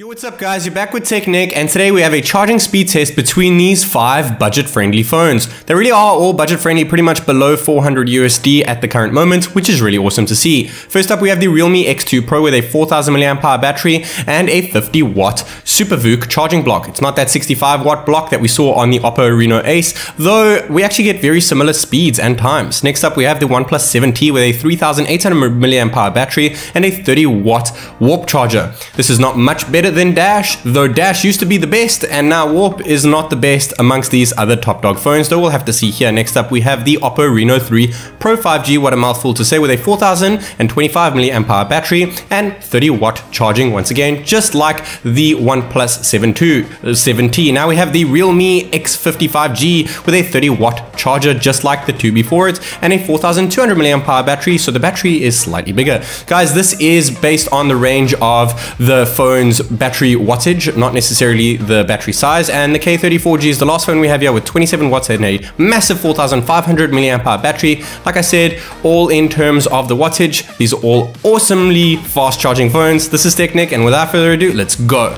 Yo, what's up guys? You're back with TechNick and today we have a charging speed test between these five budget-friendly phones. They really are all budget-friendly, pretty much below 400 USD at the current moment, which is really awesome to see. First up, we have the Realme X2 Pro with a 4000 mAh battery and a 50 watt SuperVOOC charging block. It's not that 65 watt block that we saw on the Oppo Reno Ace, though we actually get very similar speeds and times. Next up, we have the OnePlus 7T with a 3800 mAh battery and a 30 watt Warp charger. This is not much better than Dash, though Dash used to be the best and now Warp is not the best amongst these other top dog phones, though we'll have to see here. Next up we have the Oppo Reno 3 Pro 5G, what a mouthful to say, with a 4025 mAh battery and 30 watt charging once again, just like the OnePlus 7 2, uh, 7T. Now we have the Realme X50 5G with a 30 watt charger, just like the two before it, and a 4200 mAh battery, so the battery is slightly bigger. Guys, this is based on the range of the phone's battery wattage, not necessarily the battery size. And the K30 4G is the last phone we have here with 27 watts and a massive 4500 milliampere battery. Like I said, all in terms of the wattage, these are all awesomely fast charging phones. This is TechNick, and without further ado, let's go.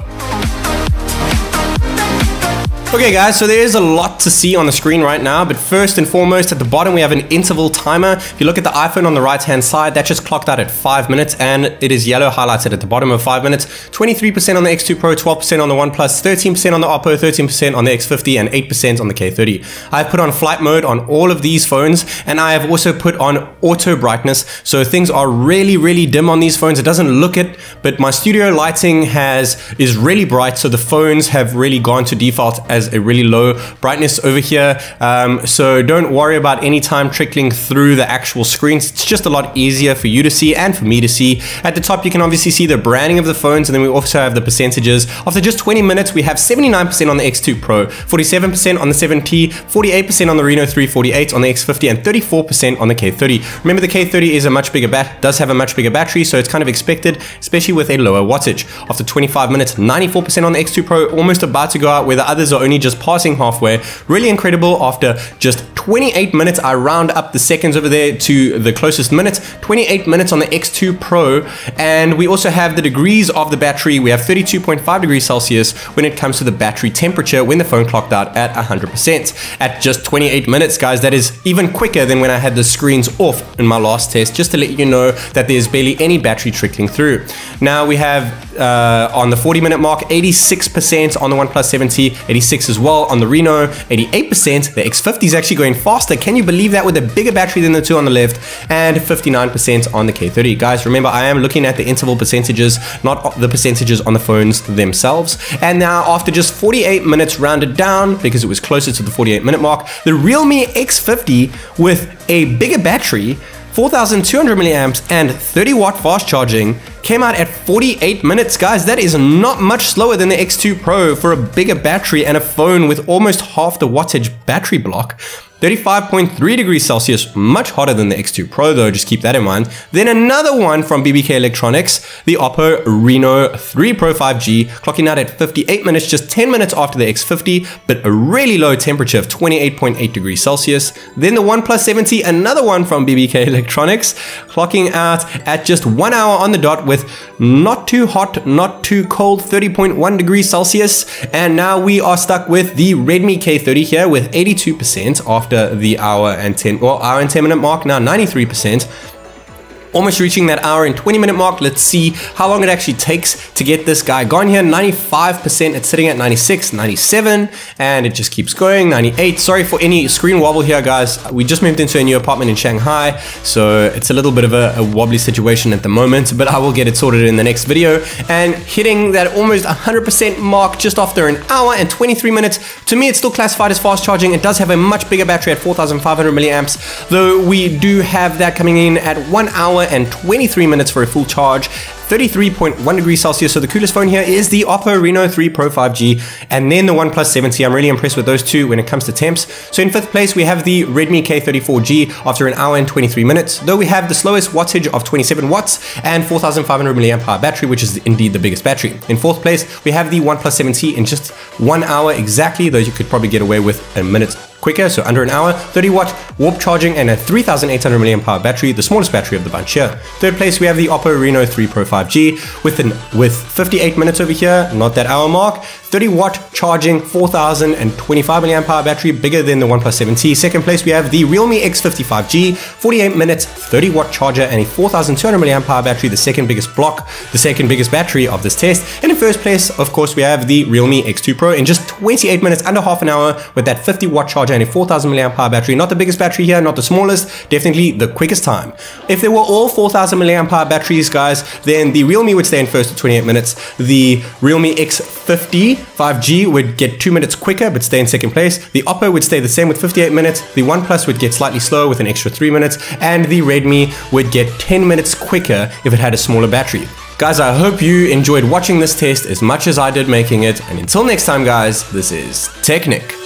Okay guys, so there is a lot to see on the screen right now, but first and foremost, at the bottom we have an interval timer. If you look at the iPhone on the right hand side, that just clocked out at 5 minutes and it is yellow highlighted at the bottom of 5 minutes. 23% on the X2 Pro, 12% on the OnePlus, 13% on the Oppo, 13% on the X50 and 8% on the K30. I've put on flight mode on all of these phones and I have also put on auto brightness, so things are really, really dim on these phones. It doesn't look it, but my studio lighting has is really bright, so the phones have really gone to default as has a really low brightness over here. Um, so don't worry about any time trickling through the actual screens. It's just a lot easier for you to see and for me to see. At the top, you can obviously see the branding of the phones, and then we also have the percentages. After just 20 minutes, we have 79% on the X2 Pro, 47% on the 7T, 48% on the Reno 348 on the X50, and 34% on the K30. Remember, the K30 is a much bigger bat, does have a much bigger battery, so it's kind of expected, especially with a lower wattage. After 25 minutes, 94% on the X2 Pro, almost about to go out, where the others are only just passing halfway. Really incredible after just 28 minutes. I round up the seconds over there to the closest minutes. 28 minutes on the X2 Pro. And we also have the degrees of the battery. We have 32.5 degrees Celsius when it comes to the battery temperature when the phone clocked out at 100%. At just 28 minutes, guys, that is even quicker than when I had the screens off in my last test, just to let you know that there's barely any battery trickling through. Now we have uh, on the 40 minute mark, 86% on the OnePlus 7T, 86 as well on the Reno, 88%. The X50 is actually going faster. Can you believe that with a bigger battery than the two on the left and 59% on the K30. Guys, remember I am looking at the interval percentages, not the percentages on the phones themselves. And now after just 48 minutes rounded down, because it was closer to the 48 minute mark, the Realme X50 with a bigger battery 4200 milliamps and 30 watt fast charging came out at 48 minutes. Guys, that is not much slower than the X2 Pro for a bigger battery and a phone with almost half the wattage battery block. 35.3 degrees Celsius, much hotter than the X2 Pro though, just keep that in mind. Then another one from BBK Electronics, the Oppo Reno 3 Pro 5G, clocking out at 58 minutes, just 10 minutes after the X50, but a really low temperature of 28.8 degrees Celsius. Then the OnePlus 7T, another one from BBK Electronics, clocking out at just one hour on the dot with not too hot, not too cold, 30.1 degrees Celsius. And now we are stuck with the Redmi K30 here with 82% after after the hour and 10, well, hour and 10 minute mark, now 93% almost reaching that hour and 20 minute mark. Let's see how long it actually takes to get this guy gone here. 95%, it's sitting at 96, 97, and it just keeps going. 98, sorry for any screen wobble here, guys. We just moved into a new apartment in Shanghai, so it's a little bit of a, a wobbly situation at the moment, but I will get it sorted in the next video. And hitting that almost 100% mark just after an hour and 23 minutes, to me, it's still classified as fast charging. It does have a much bigger battery at 4,500 milliamps, though we do have that coming in at one hour hour and 23 minutes for a full charge, 33.1 degrees Celsius. So the coolest phone here is the Oppo Reno 3 Pro 5G and then the OnePlus 7T. I'm really impressed with those two when it comes to temps. So in fifth place, we have the Redmi K30 4G after an hour and 23 minutes, though we have the slowest wattage of 27 watts and 4,500 milliampere battery, which is indeed the biggest battery. In fourth place, we have the OnePlus 7T in just one hour exactly, though you could probably get away with a minute quicker, so under an hour. 30 watt warp charging and a 3800 mAh battery, the smallest battery of the bunch here. Third place, we have the Oppo Reno 3 Pro 5G with an with 58 minutes over here, not that hour mark. 30 watt charging, 4025 mAh battery, bigger than the OnePlus 7T. Second place, we have the Realme X50 5G, 48 minutes, 30 watt charger, and a 4200 mAh battery, the second biggest block, the second biggest battery of this test. And in first place, of course, we have the Realme X2 Pro in just 28 minutes, under half an hour, with that 50 watt charger and a 4000 mAh battery. Not the biggest battery here, not the smallest, definitely the quickest time. If they were all 4000 mAh batteries, guys, then the Realme would stay in first at 28 minutes. The Realme X50 5G would get two minutes quicker but stay in second place. The Oppo would stay the same with 58 minutes. The OnePlus would get slightly slower with an extra three minutes. And the Redmi would get 10 minutes quicker if it had a smaller battery. Guys, I hope you enjoyed watching this test as much as I did making it. And until next time, guys, this is TechNick.